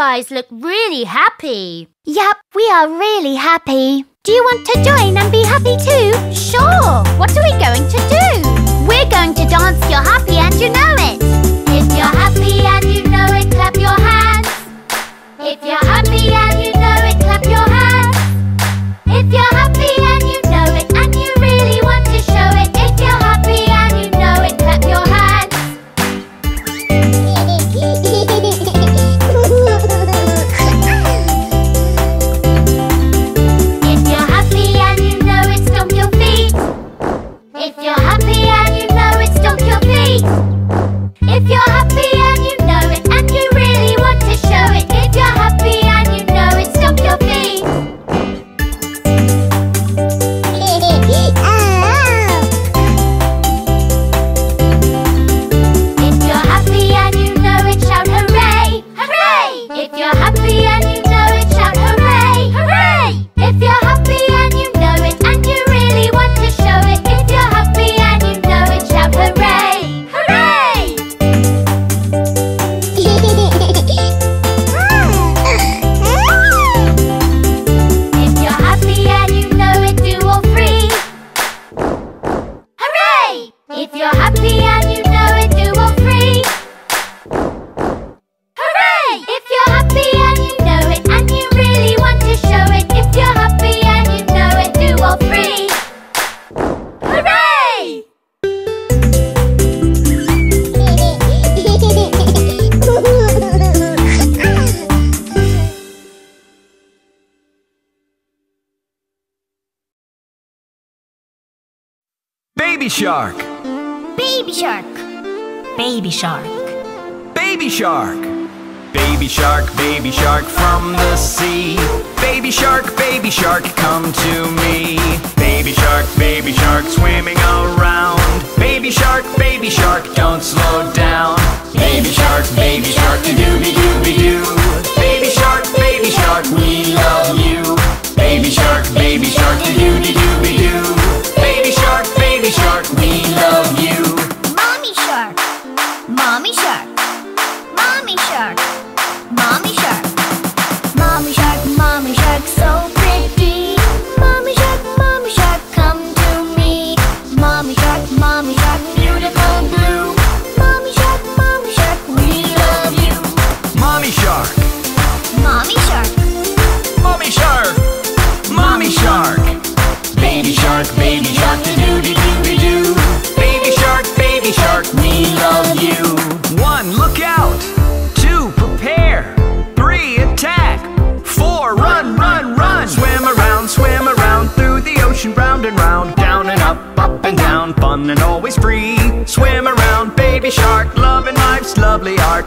guys look really happy. Yep, we are really happy. Do you want to join and be happy too? Sure. What are we going to do? We're going to dance You're Happy and You Know It. If you're happy Happy and you know it, stomp your. If you're happy and you know it, do all three. Hooray! If you're happy and you know it and you really want to show it, if you're happy and you know it, do all three. Hooray! Baby shark, Baby shark. Baby shark. baby shark. Baby shark, baby shark from the sea. Baby shark, baby shark, come to me. Baby shark, baby shark, swimming around. Baby shark, baby shark, don't slow down. Baby shark, baby shark, dooby dooby doo. Baby shark, baby shark, we love you. Baby shark, baby shark, dooby dooby doo.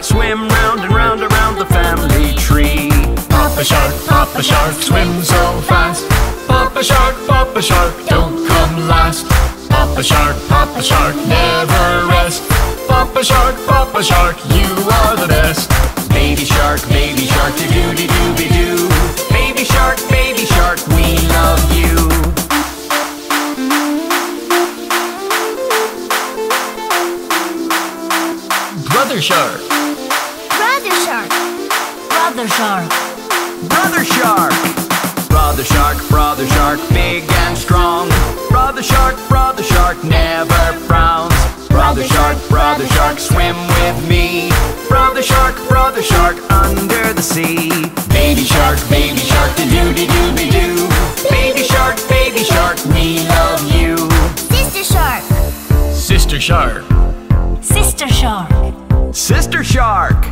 Swim round and round around the family tree. Papa shark, Papa shark, swim so fast. Papa shark, Papa shark, don't come last. Papa shark, Papa shark, never rest. Papa shark, Papa shark, you are the best. Baby shark, baby shark, dooby dooby doo. Baby shark, baby shark, we love you. Brother shark. Brother shark. brother shark. Brother shark, brother shark, big and strong. Brother shark, brother shark, never frowns. Brother shark, brother shark, swim with me. Brother shark, brother shark, under the sea. Baby shark, baby shark, dooby dooby doo. Baby shark, baby shark, we love you. Sister shark. Sister shark, Sister shark. sister shark.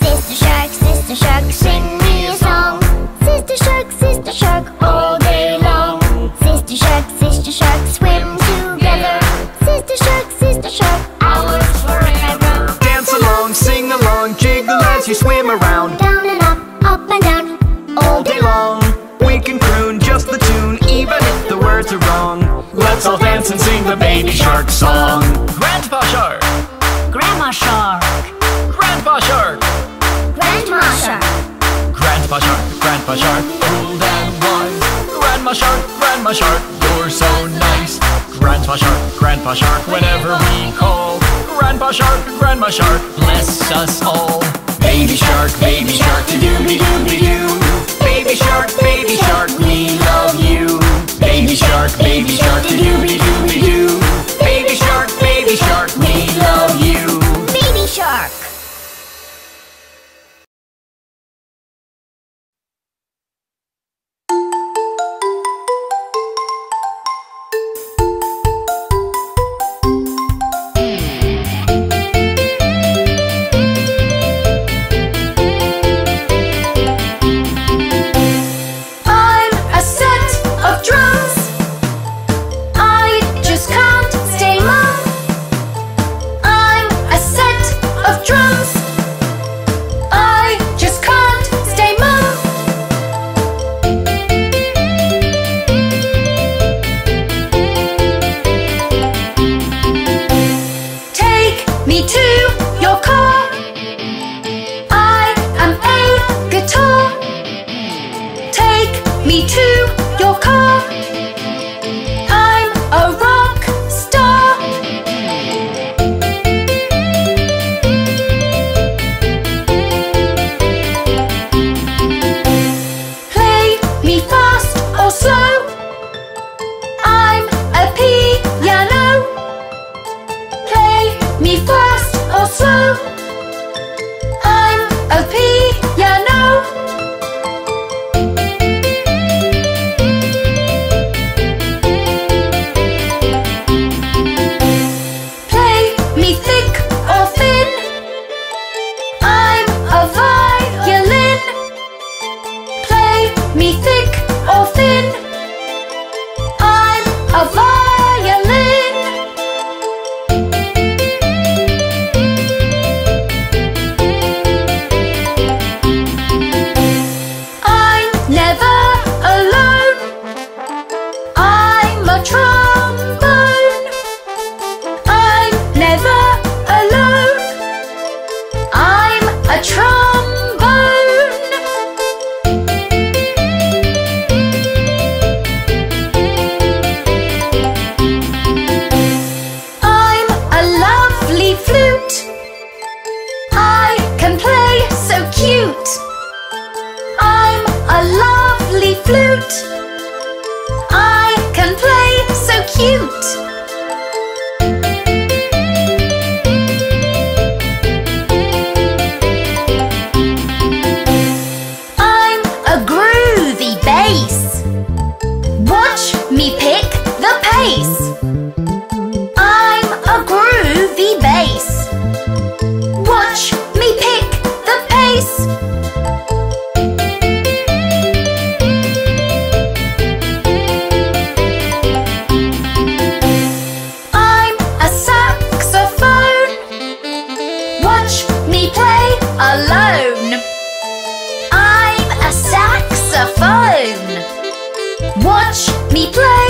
Sister shark, sister shark, sing me a song. Sister shark, sister shark, all day long. Sister shark, sister shark, swim together. Sister shark, sister shark, ours forever. Dance along, sing along, jiggle as you swim around. Shark, Grandma Shark, you're so nice. Grandpa Shark, Grandpa Shark, whenever we call. Grandpa Shark, Grandma Shark, bless us all. Baby Shark, Baby Shark, doobie doobie doo. Baby Shark, Baby Shark, we love you. Baby Shark, Baby Shark, doobie doobie doo. Baby Shark, Baby Shark, we love you. Lovely saxophone. Watch me play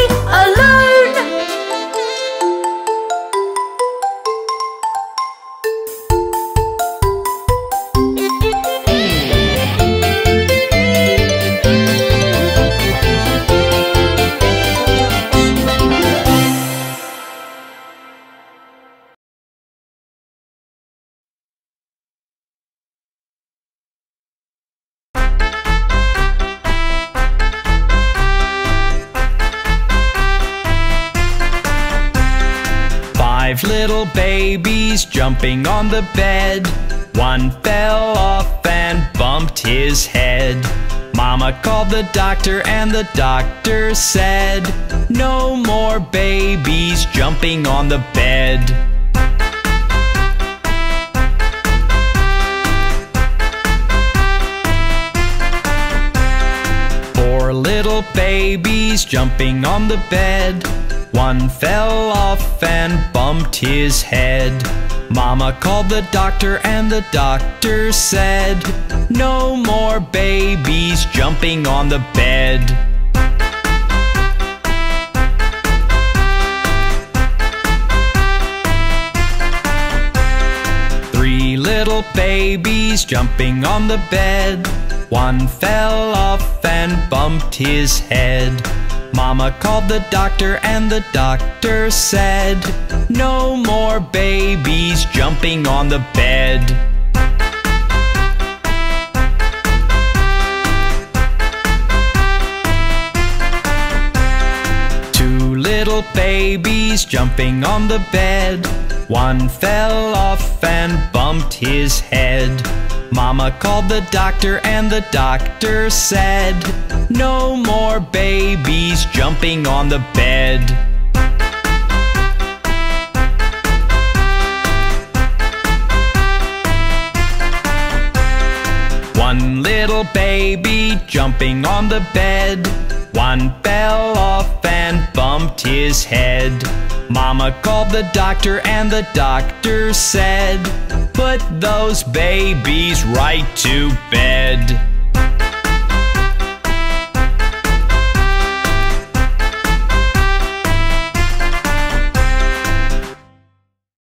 Five little babies jumping on the bed. One fell off and bumped his head. Mama called the doctor, and the doctor said, No more babies jumping on the bed. Four little babies jumping on the bed. One fell off and bumped his head. Mama called the doctor, and the doctor said, No more babies jumping on the bed. Three little babies jumping on the bed. One fell off and bumped his head. Mama called the doctor, and the doctor said, No more babies jumping on the bed. Two little babies jumping on the bed. One fell off and bumped his head. Mama called the doctor and the doctor said, No more babies jumping on the bed. One little baby jumping on the bed. One fell off and bumped his head. Mama called the doctor and the doctor said, Put those babies right to bed.